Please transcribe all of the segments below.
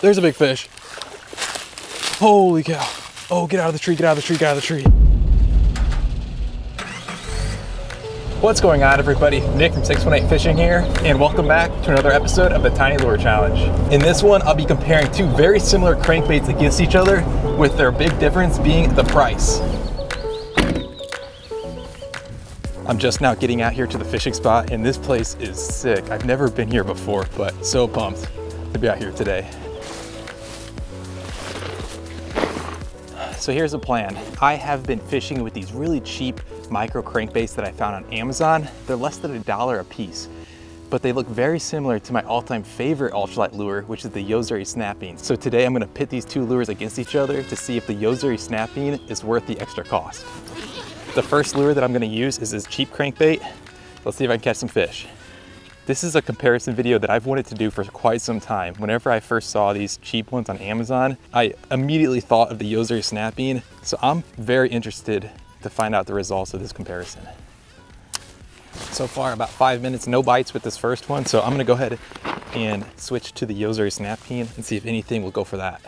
There's a big fish. Holy cow. Oh, get out of the tree, get out of the tree, get out of the tree. What's going on everybody? Nick from 618 Fishing here, and welcome back to another episode of the Tiny Lure Challenge. In this one, I'll be comparing two very similar crankbaits against each other, with their big difference being the price. I'm just now getting out here to the fishing spot, and this place is sick. I've never been here before, but so pumped to be out here today. So here's the plan. I have been fishing with these really cheap micro crankbaits that I found on Amazon. They're less than a dollar a piece, but they look very similar to my all-time favorite ultralight lure, which is the Yo-Zuri Snap-Bean. So today I'm gonna pit these two lures against each other to see if the Yo-Zuri Snap-Bean is worth the extra cost. The first lure that I'm gonna use is this cheap crankbait. Let's see if I can catch some fish. This is a comparison video that I've wanted to do for quite some time. Whenever I first saw these cheap ones on Amazon, I immediately thought of the Yo-Zuri Snap-Bean. So I'm very interested to find out the results of this comparison. So far about five minutes, no bites with this first one. So I'm gonna go ahead and switch to the Yo-Zuri Snap-Bean and see if anything will go for that.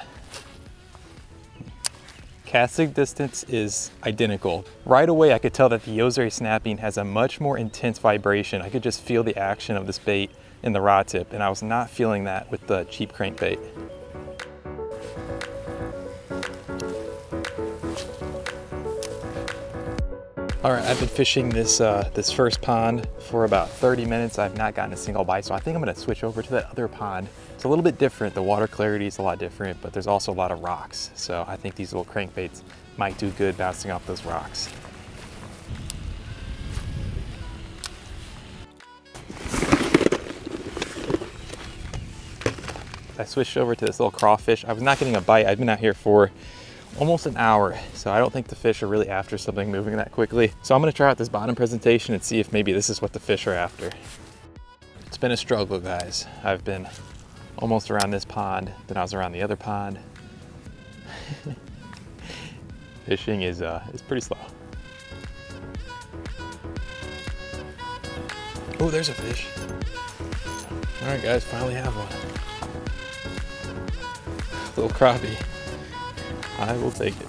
Casting distance is identical. Right away, I could tell that the Yo-Zuri has a much more intense vibration. I could just feel the action of this bait in the rod tip, and I was not feeling that with the cheap crankbait. All right, I've been fishing this uh, this first pond for about 30 minutes. I've not gotten a single bite, so I think I'm gonna switch over to that other pond it's a little bit different. The water clarity is a lot different, but there's also a lot of rocks. So I think these little crankbaits might do good bouncing off those rocks. I switched over to this little crawfish. I was not getting a bite. I've been out here for almost an hour. So I don't think the fish are really after something moving that quickly. So I'm gonna try out this bottom presentation and see if maybe this is what the fish are after. It's been a struggle, guys. I've been almost around this pond, then I was around the other pond. Fishing is, uh, is pretty slow. Oh, there's a fish. All right, guys, finally have one. Little crappie. I will take it.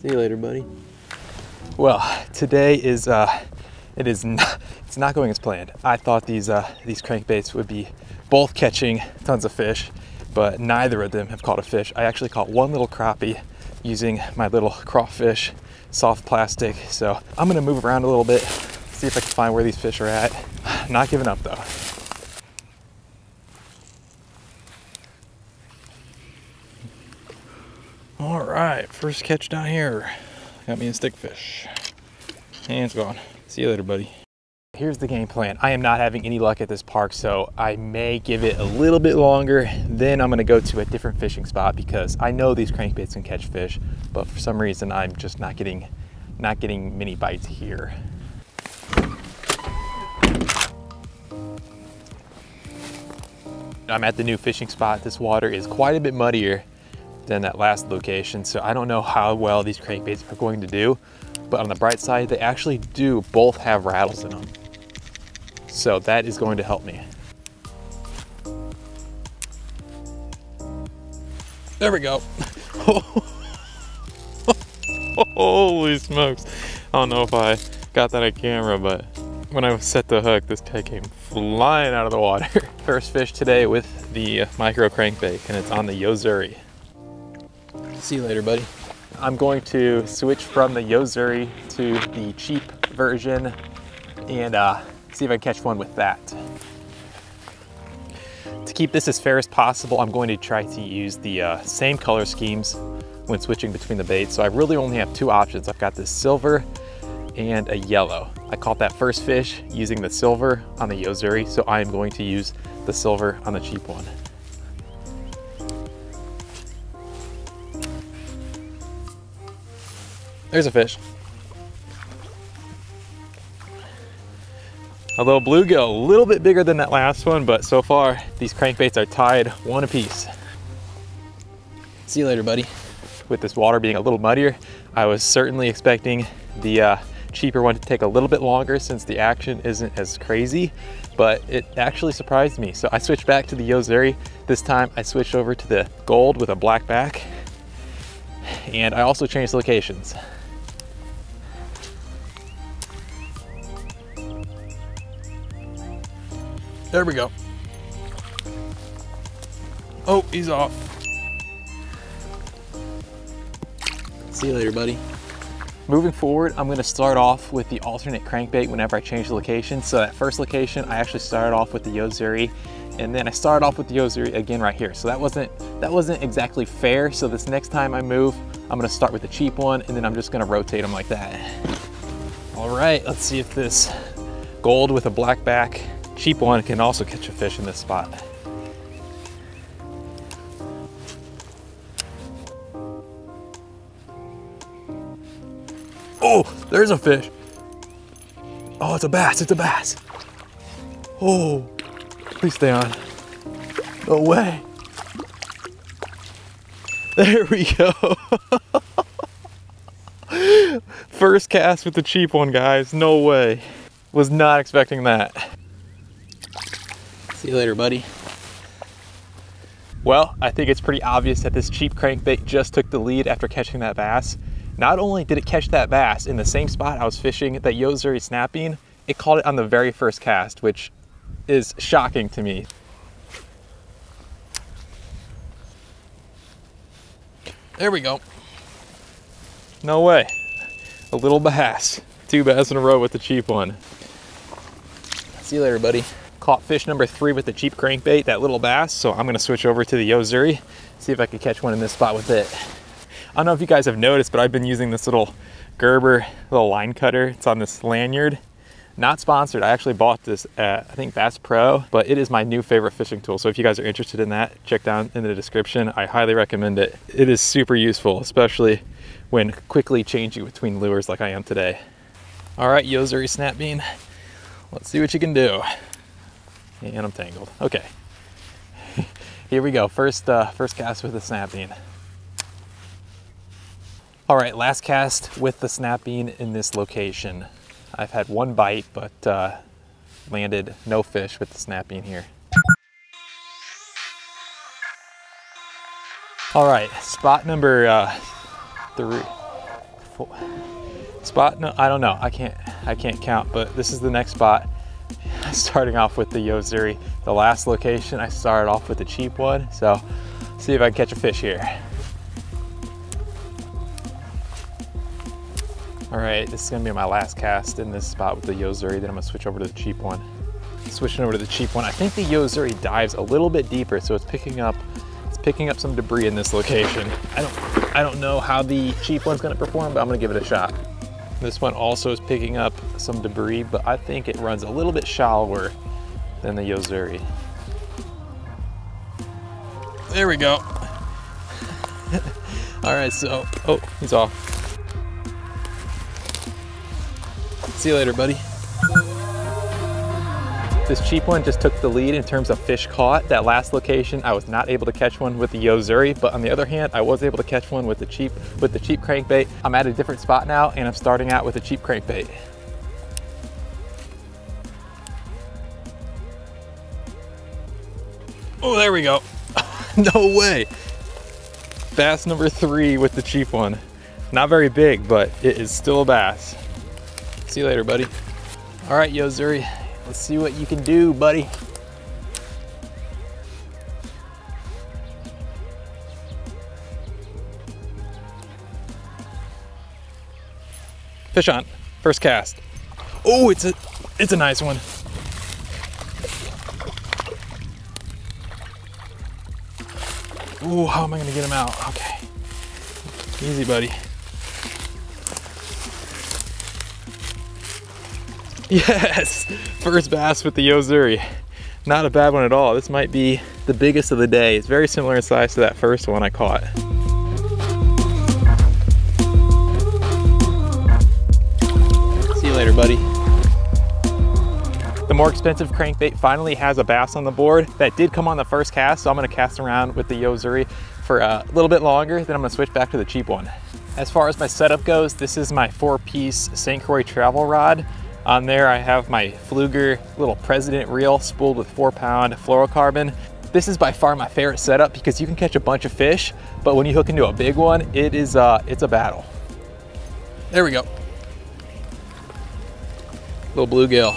See you later, buddy. Well, today is, uh, it is not, it's not going as planned. I thought these, uh, these crankbaits would be both catching tons of fish, but neither of them have caught a fish. I actually caught one little crappie using my little crawfish soft plastic. So I'm gonna move around a little bit, see if I can find where these fish are at. Not giving up though. All right, first catch down here. Got me a stickfish. And it's gone. See you later, buddy. Here's the game plan. I am not having any luck at this park, so I may give it a little bit longer. Then I'm gonna go to a different fishing spot because I know these crankbaits can catch fish, but for some reason I'm just not getting, not getting many bites here. I'm at the new fishing spot. This water is quite a bit muddier than that last location, so I don't know how well these crankbaits are going to do, but on the bright side, they actually do both have rattles in them. So that is going to help me. There we go. Holy smokes. I don't know if I got that on camera, but when I set the hook, this guy came flying out of the water. First fish today with the micro crankbait, and it's on the Yo-Zuri. See you later, buddy. I'm going to switch from the Yo-Zuri to the cheap version and uh, see if I can catch one with that. To keep this as fair as possible, I'm going to try to use the uh, same color schemes when switching between the baits. So I really only have two options. I've got this silver and a yellow. I caught that first fish using the silver on the Yo-Zuri, so I am going to use the silver on the cheap one. There's a fish. A little bluegill, a little bit bigger than that last one, but so far these crankbaits are tied one apiece. See you later, buddy. With this water being a little muddier, I was certainly expecting the uh, cheaper one to take a little bit longer since the action isn't as crazy, but it actually surprised me. So I switched back to the Yo-Zuri. This time I switched over to the gold with a black back. And I also changed locations. There we go. Oh, he's off. See you later, buddy. Moving forward, I'm gonna start off with the alternate crankbait whenever I change the location. So that first location, I actually started off with the Yo-Zuri and then I started off with the Yo-Zuri again right here. So that wasn't, that wasn't exactly fair. So this next time I move, I'm gonna start with the cheap one and then I'm just gonna rotate them like that. All right, let's see if this gold with a black back cheap one can also catch a fish in this spot. Oh, there's a fish. Oh, it's a bass, it's a bass. Oh, please stay on. No way. There we go. First cast with the cheap one, guys. No way. Was not expecting that. See you later, buddy. Well, I think it's pretty obvious that this cheap crankbait just took the lead after catching that bass. Not only did it catch that bass in the same spot I was fishing that Yo-Zuri Snap-Bean, it caught it on the very first cast, which is shocking to me. There we go. No way. A little bass. Two bass in a row with the cheap one. See you later, buddy. Caught fish number three with the cheap crankbait, that little bass. So I'm gonna switch over to the Yo-Zuri, see if I can catch one in this spot with it. I don't know if you guys have noticed, but I've been using this little Gerber little line cutter. It's on this lanyard. Not sponsored. I actually bought this at, I think, Bass Pro, but it is my new favorite fishing tool. So if you guys are interested in that, check down in the description. I highly recommend it. It is super useful, especially when quickly changing between lures like I am today. All right, Yo-Zuri snap bean. Let's see what you can do. And I'm tangled. Okay. Here we go. First, uh, first cast with the snap bean. All right, last cast with the snap bean in this location. I've had one bite, but uh, landed no fish with the snap bean here. All right, spot number uh, three, four. Spot, no, I don't know, I can't, I can't count, but this is the next spot. Starting off with the Yo-Zuri. The last location, I started off with the cheap one, so see if I can catch a fish here. All right, this is gonna be my last cast in this spot with the Yo-Zuri, then I'm gonna switch over to the cheap one. Switching over to the cheap one. I think the Yo-Zuri dives a little bit deeper, so it's picking up it's picking up some debris in this location. I don't, I don't know how the cheap one's gonna perform, but I'm gonna give it a shot. This one also is picking up some debris, but I think it runs a little bit shallower than the Yo-Zuri. There we go. All right, so, oh, he's off. See you later, buddy. This cheap one just took the lead in terms of fish caught. That last location, I was not able to catch one with the Yo-Zuri, but on the other hand, I was able to catch one with the cheap with the cheap crankbait. I'm at a different spot now, and I'm starting out with a cheap crankbait. Oh, there we go. no way. Bass number three with the cheap one. Not very big, but it is still a bass. See you later, buddy. All right, Yo-Zuri, let's see what you can do, buddy. Fish on, first cast. Oh, it's a, it's a nice one. Oh, how am I gonna get him out? Okay, easy, buddy. Yes, first bass with the Yo-Zuri. Not a bad one at all. This might be the biggest of the day. It's very similar in size to that first one I caught. See you later, buddy. The more expensive crankbait finally has a bass on the board. That did come on the first cast, so I'm gonna cast around with the Yo-Zuri for a little bit longer, then I'm gonna switch back to the cheap one. As far as my setup goes, this is my four-piece St. Croix travel rod. On there I have my Pflueger little President reel spooled with four pound fluorocarbon. This is by far my favorite setup because you can catch a bunch of fish, but when you hook into a big one, it is uh, it's a battle. There we go. Little bluegill.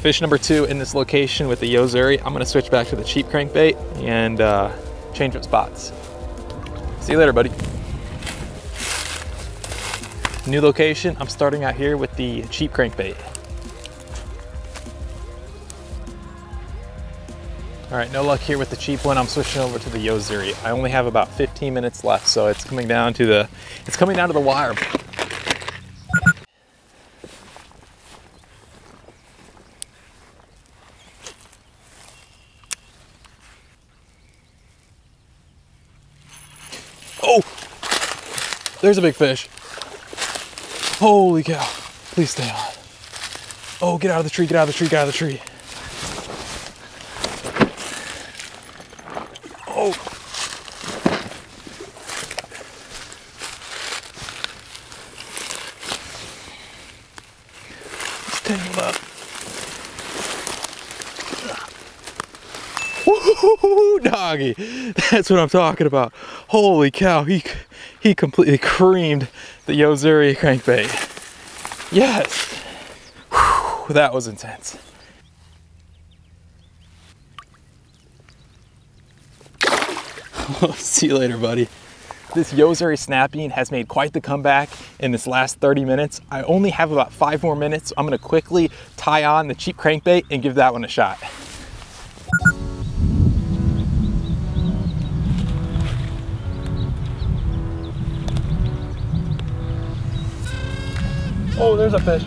Fish number two in this location with the Yo-Zuri. I'm gonna switch back to the cheap crankbait and uh, change up spots. See you later, buddy. New location, I'm starting out here with the cheap crankbait. All right, no luck here with the cheap one. I'm switching over to the Yo-Zuri. I only have about 15 minutes left, so it's coming down to the, it's coming down to the wire. Oh, there's a big fish. Holy cow. Please stay on. Oh, get out of the tree, get out of the tree, get out of the tree. Oh. Up. Woo, doggy. That's what I'm talking about. Holy cow, he he completely creamed the Yo-Zuri crankbait. Yes. Whew, that was intense. See you later, buddy. This Yo-Zuri Snap-Bean has made quite the comeback in this last 30 minutes. I only have about five more minutes. I'm gonna quickly tie on the cheap crankbait and give that one a shot. Oh, there's a fish.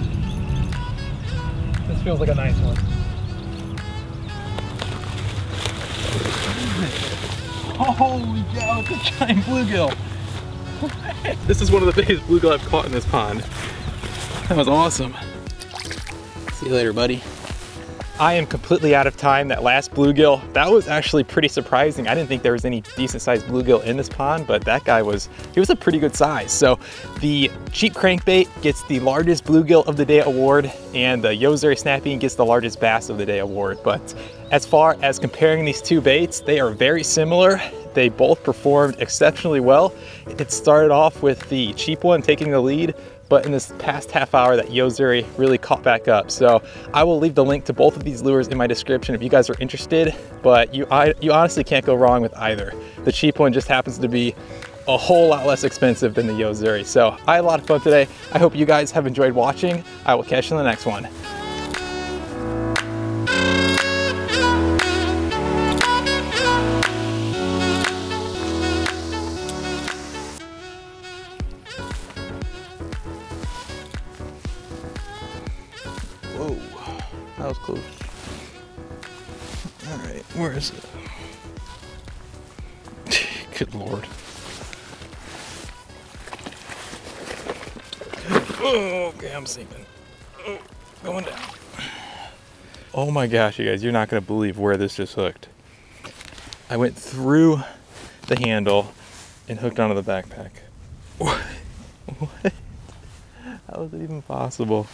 This feels like a nice one. Holy cow, it's a giant bluegill. this is one of the biggest bluegill I've caught in this pond. That was awesome. See you later, buddy. I am completely out of time. That last bluegill, that was actually pretty surprising. I didn't think there was any decent sized bluegill in this pond, but that guy was, he was a pretty good size. So the cheap crankbait gets the largest bluegill of the day award and the Yo-Zuri Snap-Bean gets the largest bass of the day award. But as far as comparing these two baits, they are very similar. They both performed exceptionally well. It started off with the cheap one taking the lead, but in this past half hour that Yo-Zuri really caught back up. So I will leave the link to both of these lures in my description if you guys are interested, but you, I, you honestly can't go wrong with either. The cheap one just happens to be a whole lot less expensive than the Yo-Zuri. So I had a lot of fun today. I hope you guys have enjoyed watching. I will catch you in the next one. All right, where is it? Good lord. Oh, okay, I'm sinking. Oh, going down. Oh my gosh, you guys, you're not gonna believe where this just hooked. I went through the handle and hooked onto the backpack. What? How is it even possible?